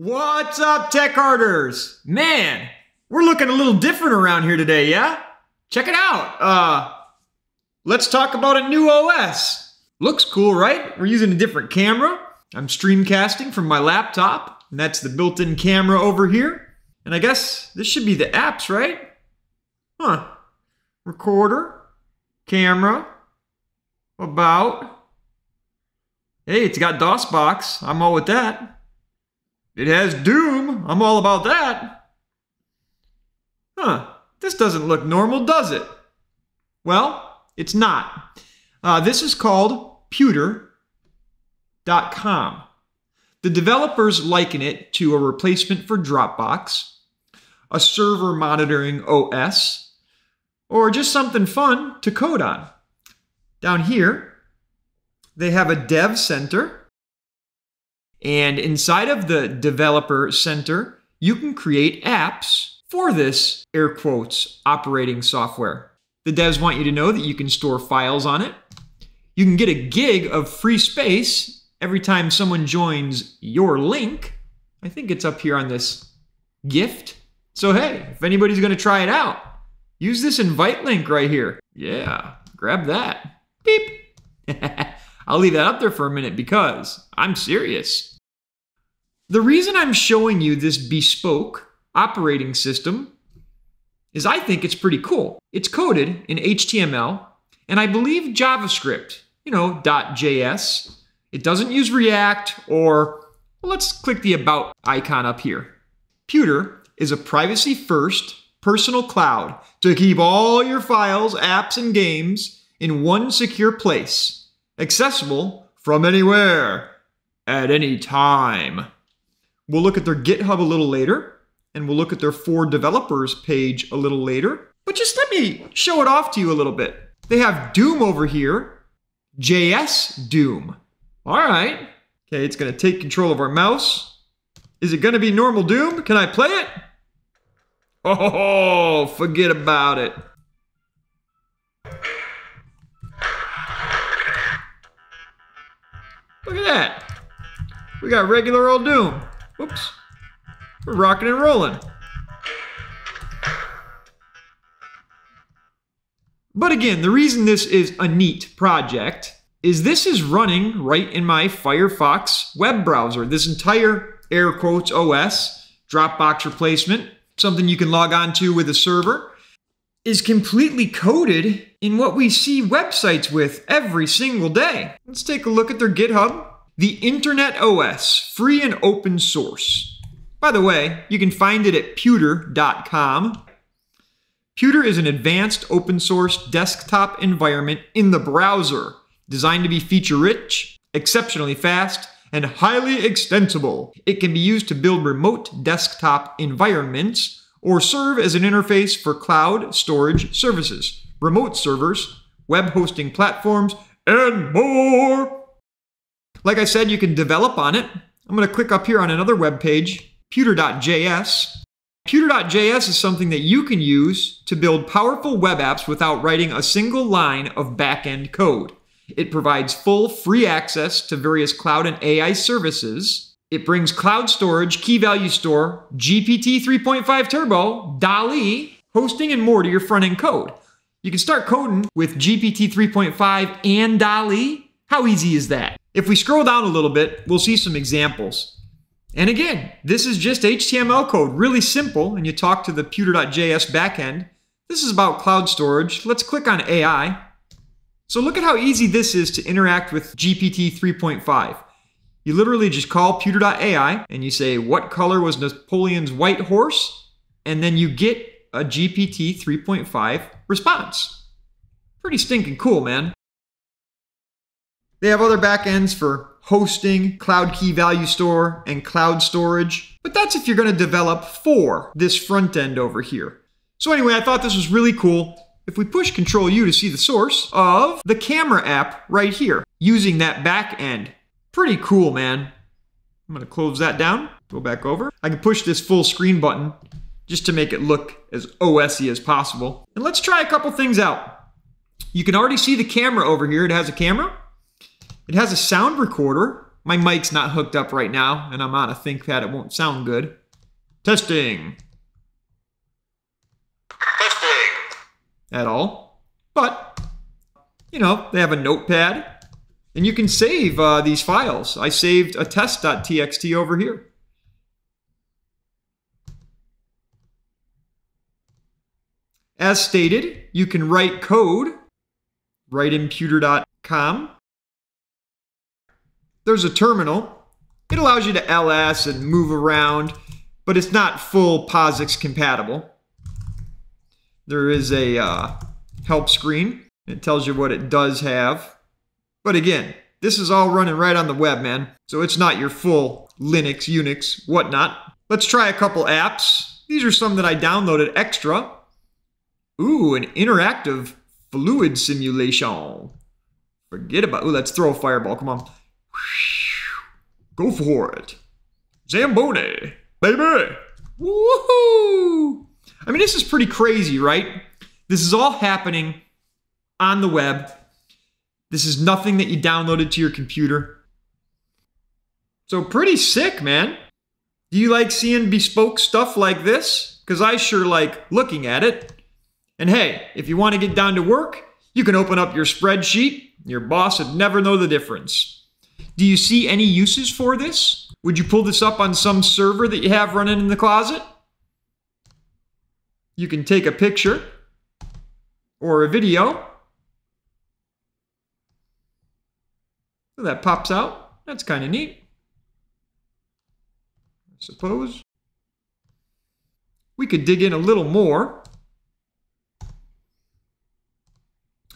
What's up, tech arters? Man, we're looking a little different around here today, yeah? Check it out. Uh, let's talk about a new OS. Looks cool, right? We're using a different camera. I'm streamcasting from my laptop, and that's the built-in camera over here. And I guess this should be the apps, right? Huh. Recorder, camera, about. Hey, it's got DOSBox. I'm all with that. It has Doom. I'm all about that. Huh. This doesn't look normal, does it? Well, it's not. Uh, this is called Puter.com. The developers liken it to a replacement for Dropbox, a server monitoring OS, or just something fun to code on. Down here, they have a dev center and inside of the developer center, you can create apps for this air quotes operating software. The devs want you to know that you can store files on it. You can get a gig of free space every time someone joins your link. I think it's up here on this gift. So, hey, if anybody's going to try it out, use this invite link right here. Yeah, grab that. Beep. I'll leave that up there for a minute because I'm serious. The reason I'm showing you this bespoke operating system is I think it's pretty cool. It's coded in HTML and I believe JavaScript, you know, .js. It doesn't use React or, well, let's click the About icon up here. Puter is a privacy first personal cloud to keep all your files, apps, and games in one secure place, accessible from anywhere, at any time. We'll look at their GitHub a little later, and we'll look at their for developers page a little later. But just let me show it off to you a little bit. They have Doom over here, JS Doom. All right. Okay, it's going to take control of our mouse. Is it going to be normal Doom? Can I play it? Oh, forget about it. Look at that. We got regular old Doom. Whoops. We're rocking and rolling. But again, the reason this is a neat project is this is running right in my Firefox web browser. This entire air quotes OS, Dropbox replacement, something you can log on to with a server, is completely coded in what we see websites with every single day. Let's take a look at their GitHub. The Internet OS, free and open source. By the way, you can find it at puter.com. Puter is an advanced open source desktop environment in the browser, designed to be feature rich, exceptionally fast, and highly extensible. It can be used to build remote desktop environments or serve as an interface for cloud storage services, remote servers, web hosting platforms, and more. Like I said, you can develop on it. I'm going to click up here on another web page, puter.js. Puter.js is something that you can use to build powerful web apps without writing a single line of backend code. It provides full free access to various cloud and AI services. It brings cloud storage, key value store, GPT 3.5 Turbo, DALL-E, hosting, and more to your front end code. You can start coding with GPT 3.5 and DALL-E. How easy is that? If we scroll down a little bit, we'll see some examples. And again, this is just HTML code, really simple, and you talk to the puter.js backend. This is about cloud storage. Let's click on AI. So look at how easy this is to interact with GPT 3.5. You literally just call puter.ai and you say, what color was Napoleon's white horse? And then you get a GPT 3.5 response. Pretty stinking cool, man. They have other backends for hosting, cloud key value store, and cloud storage. But that's if you're going to develop for this front end over here. So anyway, I thought this was really cool. If we push Control U to see the source of the camera app right here, using that back end. Pretty cool, man. I'm going to close that down, go back over. I can push this full screen button just to make it look as OS-y as possible. And let's try a couple things out. You can already see the camera over here. It has a camera. It has a sound recorder, My mic's not hooked up right now, and I'm on a ThinkPad. It won't sound good. Testing. Testing. At all. But, you know, they have a notepad, and you can save uh, these files. I saved a test.txt over here. As stated, you can write code in puter.com. There's a terminal. It allows you to ls and move around, but it's not full POSIX compatible. There is a uh, help screen. It tells you what it does have. But again, this is all running right on the web, man. So it's not your full Linux, Unix, whatnot. Let's try a couple apps. These are some that I downloaded extra. Ooh, an interactive fluid simulation. Forget about. Ooh, let's throw a fireball. Come on. Go for it. Zamboni, baby. Woohoo! I mean, this is pretty crazy, right? This is all happening on the web. This is nothing that you downloaded to your computer. So, pretty sick, man. Do you like seeing bespoke stuff like this? Because I sure like looking at it. And hey, if you want to get down to work, you can open up your spreadsheet. Your boss would never know the difference. Do you see any uses for this? Would you pull this up on some server that you have running in the closet? You can take a picture or a video. So that pops out. That's kind of neat. I suppose. We could dig in a little more.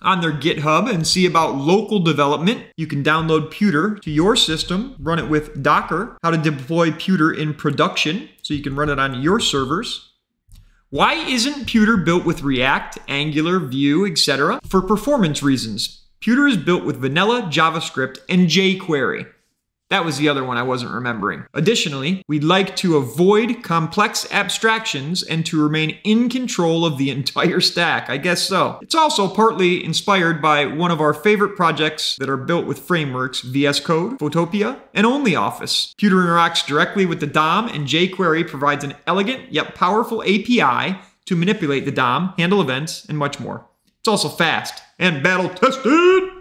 On their GitHub and see about local development. You can download Puter to your system, run it with Docker, how to deploy Puter in production so you can run it on your servers. Why isn't Puter built with React, Angular, Vue, etc.? For performance reasons. Puter is built with vanilla JavaScript and jQuery. That was the other one I wasn't remembering. Additionally, we'd like to avoid complex abstractions and to remain in control of the entire stack. I guess so. It's also partly inspired by one of our favorite projects that are built with frameworks VS Code, Photopea, and OnlyOffice. Puter interacts directly with the DOM, and jQuery provides an elegant yet powerful API to manipulate the DOM, handle events, and much more. It's also fast and battle tested.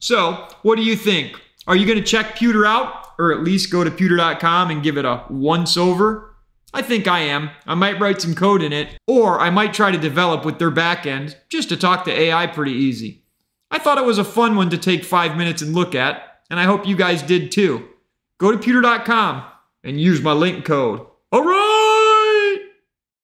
So, what do you think? Are you going to check Puter out or at least go to puter.com and give it a once over? I think I am. I might write some code in it, or I might try to develop with their backend just to talk to AI pretty easy. I thought it was a fun one to take five minutes and look at, and I hope you guys did too. Go to puter.com and use my link code.